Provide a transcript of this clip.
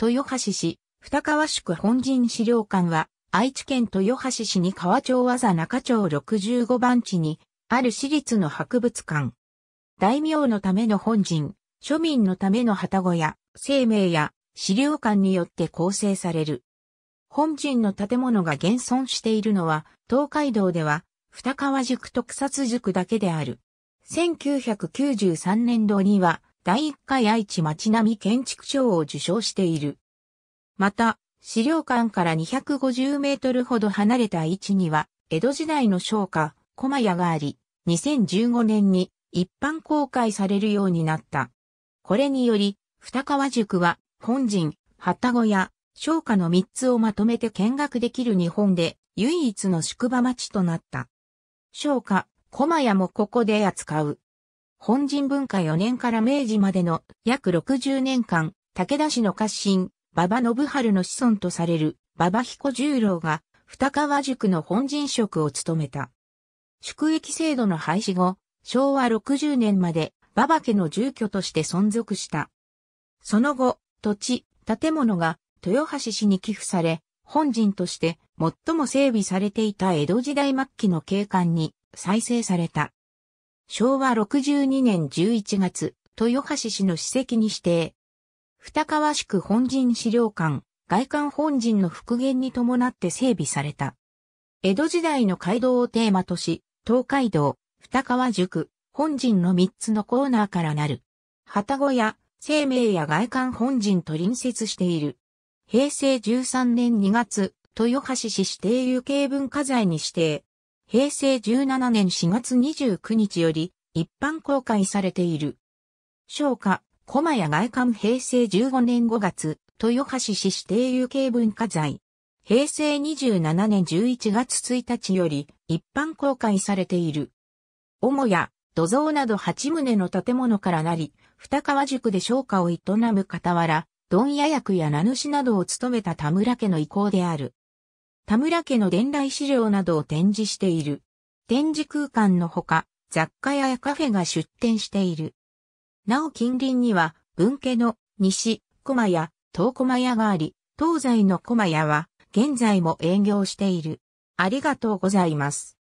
豊橋市、二川宿本陣資料館は、愛知県豊橋市に川町和座中町65番地に、ある私立の博物館。大名のための本陣、庶民のための旗小屋、生命や資料館によって構成される。本陣の建物が現存しているのは、東海道では、二川塾と草津塾だけである。1993年度には、第一回愛知町並み建築賞を受賞している。また、資料館から250メートルほど離れた位置には、江戸時代の商家、駒屋があり、2015年に一般公開されるようになった。これにより、二川塾は、本陣、旗小屋、商家の三つをまとめて見学できる日本で唯一の宿場町となった。商家、駒屋もここで扱う。本陣文化4年から明治までの約60年間、武田氏の家臣、馬場信春の子孫とされる馬場彦十郎が二川塾の本陣職を務めた。宿役制度の廃止後、昭和60年まで馬場家の住居として存続した。その後、土地、建物が豊橋市に寄付され、本陣として最も整備されていた江戸時代末期の景観に再生された。昭和62年11月、豊橋市の史跡に指定。二川宿本陣資料館、外観本陣の復元に伴って整備された。江戸時代の街道をテーマとし、東海道、二川宿、本陣の三つのコーナーからなる。旗小屋、生命や外観本陣と隣接している。平成13年2月、豊橋市指定有形文化財に指定。平成17年4月29日より一般公開されている。商家、駒屋外観平成15年5月、豊橋市指定有形文化財。平成27年11月1日より一般公開されている。母屋、土蔵など8棟の建物からなり、二川塾で商家を営む傍ら、問屋役や名主などを務めた田村家の意向である。田村家の伝来資料などを展示している。展示空間のほか、雑貨屋やカフェが出店している。なお近隣には、文家の西、駒屋、東駒屋があり、東西の駒屋は、現在も営業している。ありがとうございます。